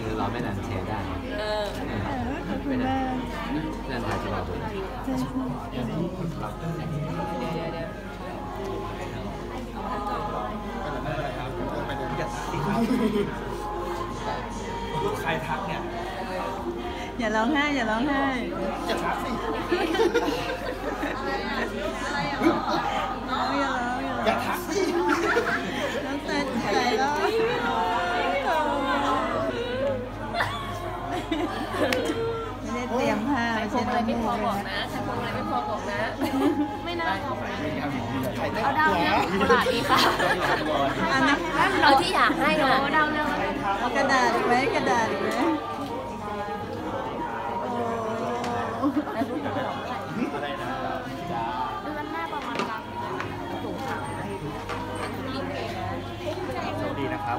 คือเราไม่นันเทได้ไม่นันนันทาจะรอผมลูกใครทักเนี่ย อย่าร้องไห้อย่าร้องไห้จะทักสิ ไม่ได้เตรียมผ้าใครมาพเช็งดอะไรไม่พอน้ำบมูอกกนะใครพงอะไรไม่พอบอกนะ ไม่น่าพอใครได้เอาดาวเนี่ยกุหลาบดีค่ะอันนั้นเอาที่อยากให้อะดาวเร็วเอากระดาษอีกไหมกระดาษอีกไหมโอ้อะไรนะจ้าเดือนหน้าประมาณกลางถุงค่ะลิงก์เลยนะโชคดีนะครับ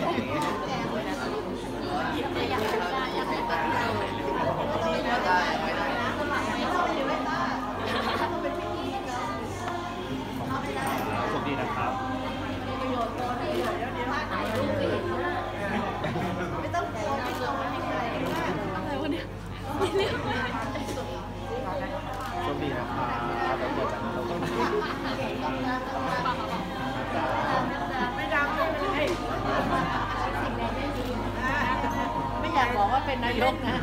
บอกว่าเป็นนายกนะ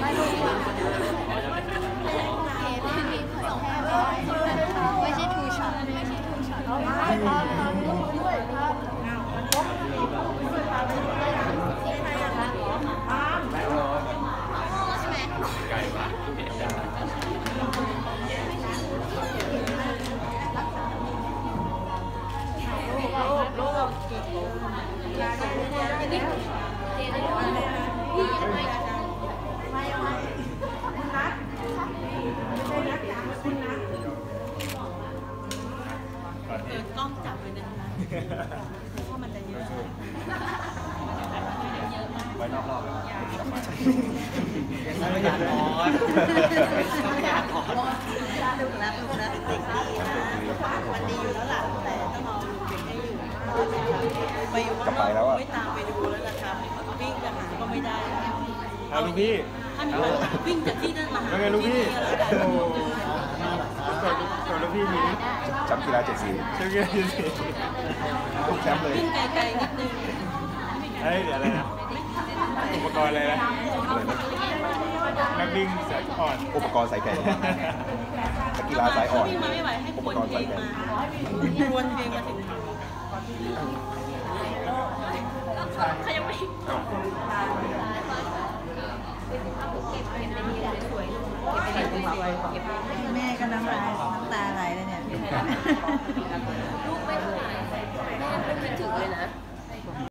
ไม่ กล้องจับเลยนะคะเพราะมันจะเยอะไว้นอกรอบแล้วไม่อยากนอนไม่อยากนอนลูกรักลูกรักเด็กดีนะวันดีอยู่แล้วล่ะแต่ต้องเอาเด็กให้อยู่ไปอยู่ข้างนอกไม่ตามไปดูแล้วนะครับวิ่งจะหาก็ไม่ได้ เอาลูกพี่ท่านวิ่งจากที่นั่นมาหาเป็นไงลูกพี่ที่โอ้นี่โหแล้วส่วนลูกพี่นี้แชมป์กีฬาเจ็ดสีเชื่อกันสิทุกแชมป์เลยวิ่งไกลๆนิดนึงเฮ้ยเดี๋ยวอะไรนะอุปกรณ์อะไรนะนักวิ่งสายอ่อนอุปกรณ์สายแข่งนักกีฬาสายอ่อนวิ่งมาไม่ไหวให้อุคปวนกรณ์เพลสายงแข่งมาควนเพลงมาถึง แม่ก็น้ำลายน้ำตาไหลเลยเนี่ย ลูกไม่ถ่ายแม่ไม่คิดถึงเลยนะ